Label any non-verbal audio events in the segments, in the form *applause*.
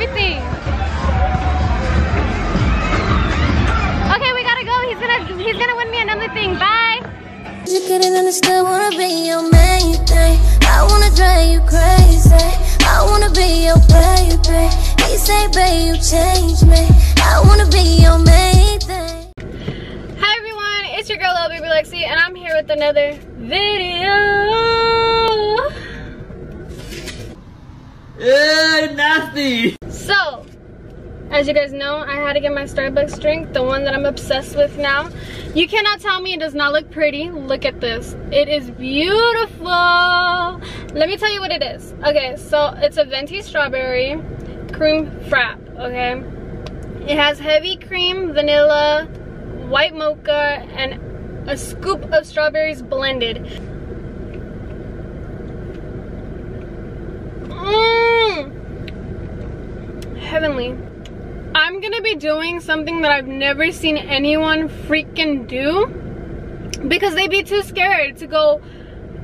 everything. Okay, we gotta go. He's gonna he's gonna win me another thing. Bye. You couldn't understand, wanna be your main thing. I wanna drive you crazy. I wanna be your baby. He say, babe, you change me. I wanna be your main thing. Hi everyone, it's your girl Lil Baby Lexi, and I'm here with another video. Ew, nasty. So, as you guys know, I had to get my Starbucks drink, the one that I'm obsessed with now. You cannot tell me it does not look pretty. Look at this. It is beautiful. Let me tell you what it is. Okay, so it's a venti strawberry cream frap, okay? It has heavy cream, vanilla, white mocha, and a scoop of strawberries blended. Heavenly. I'm gonna be doing something that I've never seen anyone freaking do because they'd be too scared to go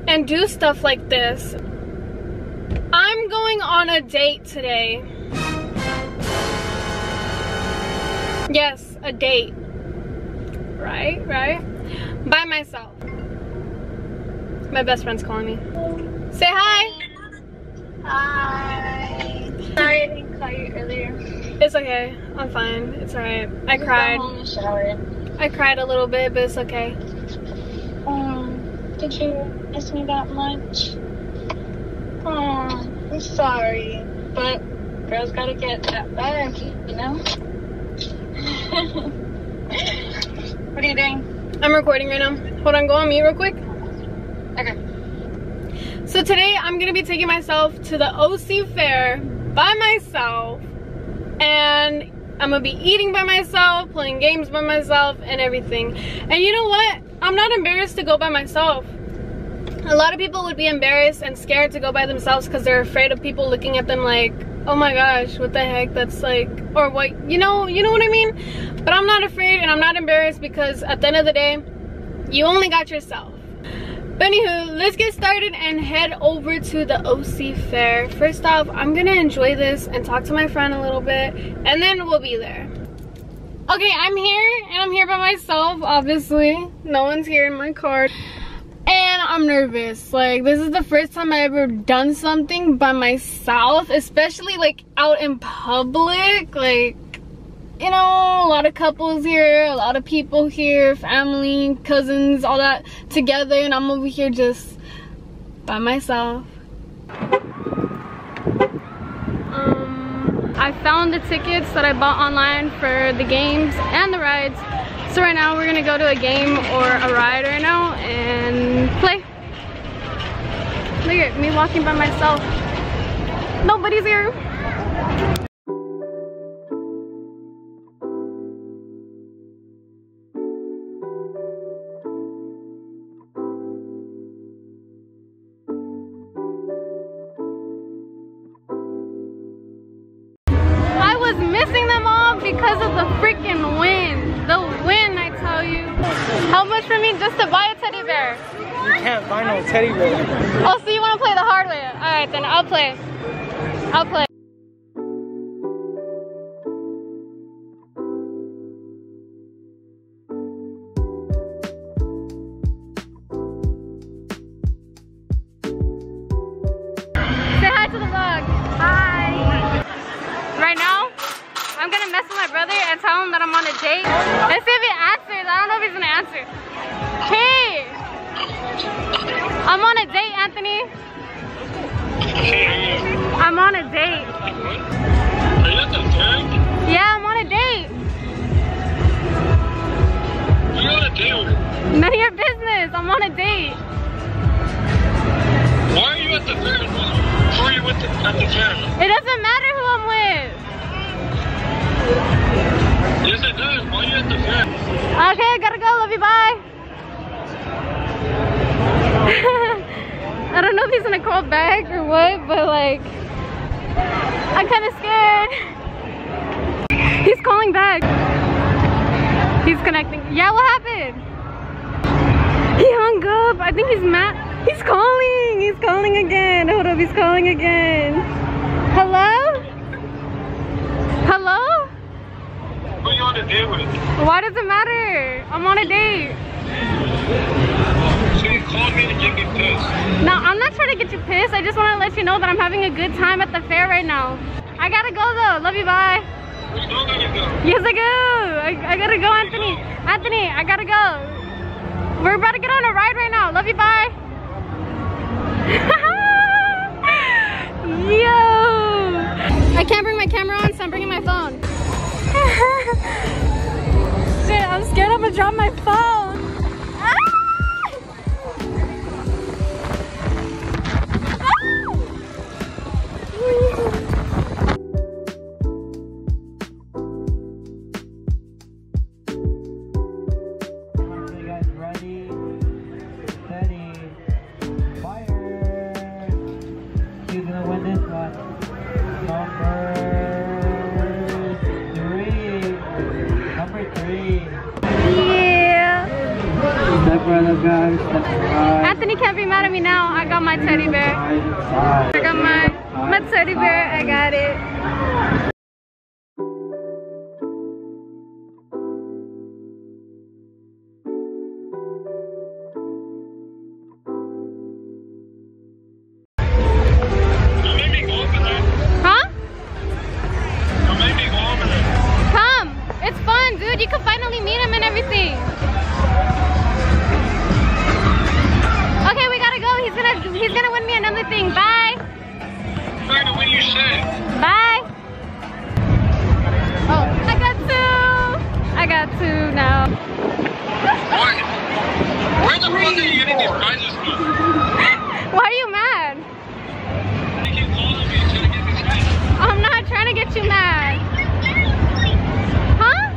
and do stuff like this. I'm going on a date today. Yes, a date. Right, right? By myself. My best friend's calling me. Say hi. Hi. Sorry I didn't call you earlier. It's okay. I'm fine. It's alright. I cried. Got home and showered. I cried a little bit, but it's okay. Um, did you miss me that much? Oh, I'm sorry, but girls gotta get that bag, you know? *laughs* what are you doing? I'm recording right now. Hold on, go on mute real quick. So today I'm gonna be taking myself to the OC Fair by myself and I'm gonna be eating by myself, playing games by myself and everything. And you know what? I'm not embarrassed to go by myself. A lot of people would be embarrassed and scared to go by themselves because they're afraid of people looking at them like, oh my gosh, what the heck, that's like, or what, you know, you know what I mean? But I'm not afraid and I'm not embarrassed because at the end of the day, you only got yourself. But anywho, let's get started and head over to the OC Fair. First off, I'm gonna enjoy this and talk to my friend a little bit, and then we'll be there. Okay, I'm here, and I'm here by myself, obviously. No one's here in my car. And I'm nervous. Like, this is the first time I ever done something by myself, especially like out in public. Like, you know, a lot of couples here, a lot of people here, family, cousins, all that together, and I'm over here just by myself. Um, I found the tickets that I bought online for the games and the rides. So right now we're gonna go to a game or a ride right now and play. Look at me walking by myself. Nobody's here. How much for me just to buy a teddy bear? You can't buy no teddy bear. Oh, so you want to play the hard way? All right, then I'll play. I'll play. Say hi to the vlog. Hi. Right now, I'm gonna mess with my brother and tell him that I'm on a date. Let's see if he answers. I don't know if he's gonna answer. Hey! I'm on a date, Anthony. I'm on a date. Are you at the fair? Yeah, I'm on a date. You're on a date. None of your business. I'm on a date. Why are you at the fair? Who are you with the, at the fair? You. Bye. *laughs* I don't know if he's gonna call back or what, but like, I'm kind of scared. He's calling back. He's connecting. Yeah, what happened? He hung up. I think he's mad. He's calling. He's calling again. Hold up, he's calling again. Hello? Hello? On a date with? Why does it matter? I'm on a date. So you called me to get me pissed. No, I'm not trying to get you pissed. I just want to let you know that I'm having a good time at the fair right now. I gotta go though. Love you, bye. You don't gotta go. Yes, I go. I, I gotta go, Anthony. Anthony, I gotta go. We're about to get on a ride right now. Love you, bye. *laughs* Yo. I can't bring my camera on, so I'm bringing my phone. *laughs* Shit, I'm scared I'm gonna drop my phone. Anthony can't be mad at me now. I got my teddy bear. I got my my teddy bear. I got it. Where the fuck are you getting these prizes from? Why are you mad? You keep calling me trying to get me prizes. I'm not trying to get you mad. Huh?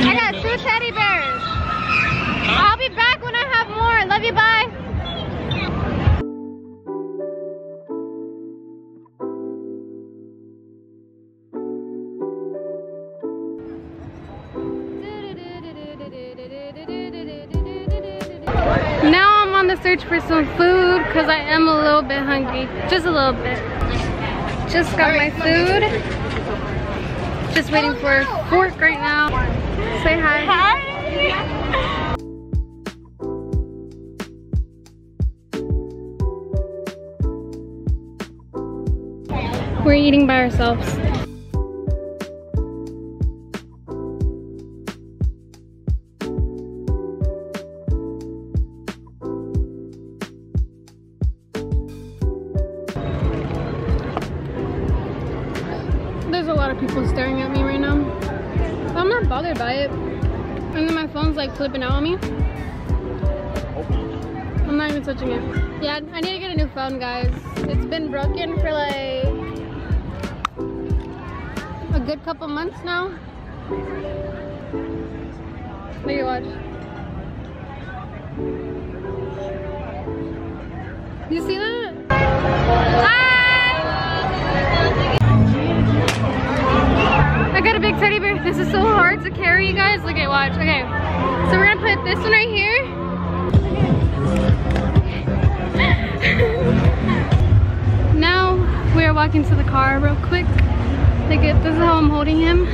I got two teddy bears. I'll search for some food because I am a little bit hungry. Just a little bit. Just got my food. Just waiting for a fork right now. Say hi. Hi. We're eating by ourselves. There's a lot of people staring at me right now. But I'm not bothered by it. And then my phone's like flipping out on me. I'm not even touching it. Yeah, I need to get a new phone, guys. It's been broken for like a good couple months now. Look at watch. You see that? To carry, you guys. Look at watch. Okay, so we're gonna put this one right here. *laughs* now we are walking to the car real quick. At this is how I'm holding him. *laughs* I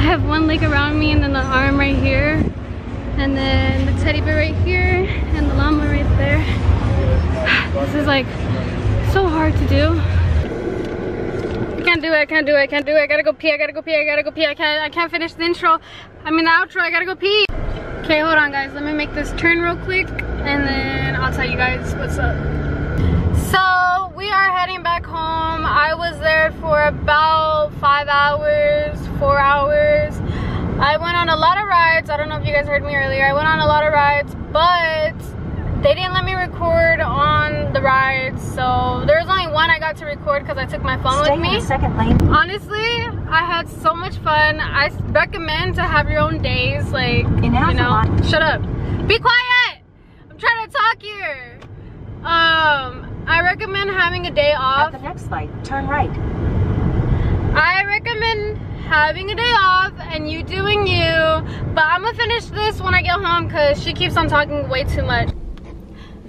have one leg around me and then the arm right here. And then the teddy bear right here and the llama right there. *sighs* This is like so hard to do. I can't do it, I can't do it, I can't do it. I gotta go pee, I gotta go pee, I gotta go pee. I can't I can't finish the intro. I mean the outro, I gotta go pee. Okay, hold on guys. Let me make this turn real quick and then I'll tell you guys what's up. So we are heading back home. I was there for about five hours, four hours. I went on a lot of rides. I don't know if you guys heard me earlier. I went on a lot of rides, but they didn't let me record on the ride So there was only one I got to record because I took my phone Stay with me. the second lane. Honestly, I had so much fun. I recommend to have your own days, like you know. Shut up. Be quiet. I'm trying to talk here. Um, I recommend having a day off At the next light, turn right. I recommend having a day off and you doing you. But I'm gonna finish this when I get home because she keeps on talking way too much.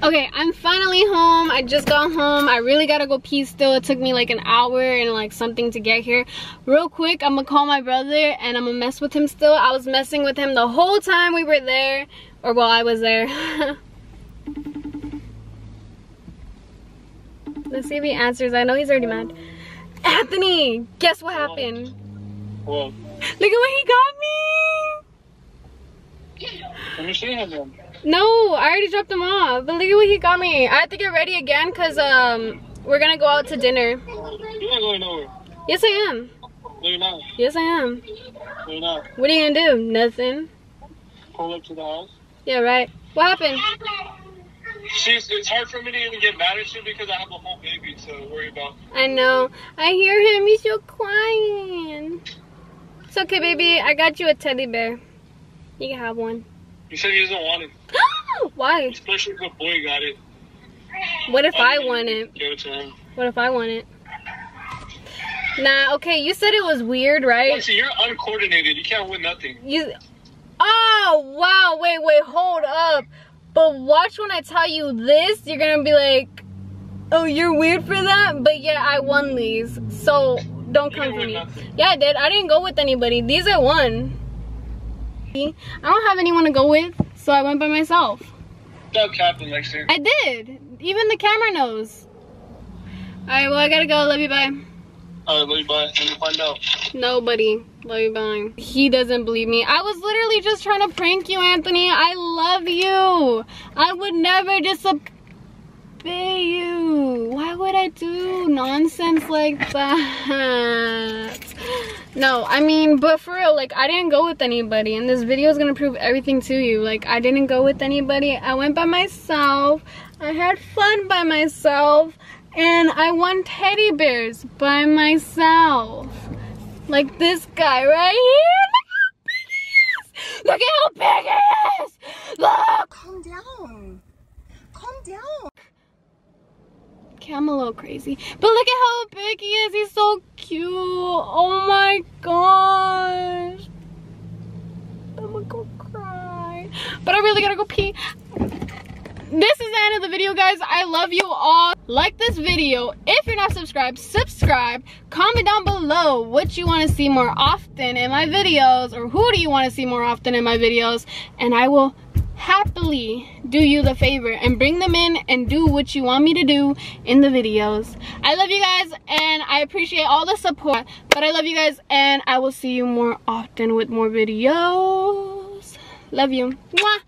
Okay, I'm finally home. I just got home. I really gotta go pee still. It took me like an hour and like something to get here. Real quick, I'm gonna call my brother and I'm gonna mess with him still. I was messing with him the whole time we were there. Or while I was there. *laughs* Let's see if he answers. I know he's already mad. Anthony, guess what happened? Well, Look at what he got me. let me see him then. No, I already dropped him off. But look at what he got me. I have to get ready again because um we're gonna go out to dinner. You're not going nowhere. Yes, I am. No, you're not. Yes, I am. No, you're not. What are you gonna do? Nothing. Pull up to the house. Yeah, right. What happened? She's, it's hard for me to even get mad at you because I have a whole baby to worry about. I know. I hear him. He's so crying. It's okay, baby. I got you a teddy bear. You can have one. You said he doesn't want it. *gasps* Why? Especially if the boy got it. What if I want it? Give it to him. What if I want it? Nah, okay, you said it was weird, right? Lexi, you're uncoordinated. You can't win nothing. You Oh wow, wait, wait, hold up. But watch when I tell you this, you're gonna be like, Oh, you're weird for that? But yeah, I won these. So don't You come for me. nothing. Yeah, I did. I didn't go with anybody. These I won. I don't have anyone to go with, so I went by myself. Stop capping, Lexi. I did. Even the camera knows. Alright, well I gotta go. Love you, bye. Alright, let me buy. Let me find out. Nobody. Love you, bye. He doesn't believe me. I was literally just trying to prank you, Anthony. I love you. I would never disobey you. Why would I do nonsense like that? No, I mean, but for real, like, I didn't go with anybody. And this video is going to prove everything to you. Like, I didn't go with anybody. I went by myself. I had fun by myself. And I won teddy bears by myself. Like this guy right here. Look how big he! Look at how big he is! Look! Calm down. Calm down. I'm a little crazy. But look at how big he is. He's so cute. Oh my gosh. I'm gonna go cry. But I really gotta go pee. This is the end of the video, guys. I love you all. Like this video. If you're not subscribed, subscribe. Comment down below what you want to see more often in my videos or who do you want to see more often in my videos. And I will happily do you the favor and bring them in and do what you want me to do in the videos. I love you guys and I appreciate all the support. But I love you guys and I will see you more often with more videos. Love you. Mwah.